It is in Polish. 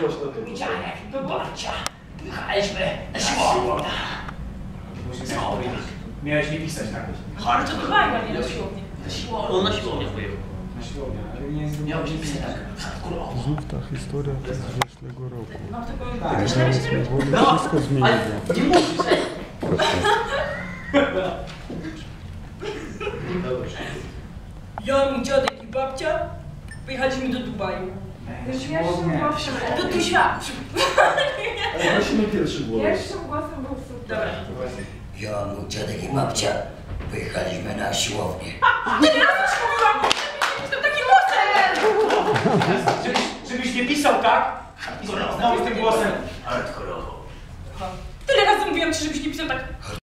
Głośno to było. Janek, babcia, pychaliśmy na siłownię. Miałeś nie pisać tak? Ale to chyba Chyba nie na siłownię. na siłownię. On na siłownię pojechał. Na siłownię, ale nie jest Miałeś nie pisać tak. Kurwa. Znów ta historia z zeszłego roku. Mam tylko... Tak, powoli No, wszystko zmieniło. nie musisz, ej. Ja, mój dziadek i babcia pojechaliśmy do Dubaju. Do Tusia. Ale prosimy pierwszy głos. Pierwszym głosem był super. Dobra. Ja, mój dziadek i babcia pojechaliśmy na siłownię. Jestem takim głosem! Żebyś, żebyś nie pisał tak? Znowu z tym głosem. Hardkorowo. Tyle razy mówiłam ci, żebyś nie pisał tak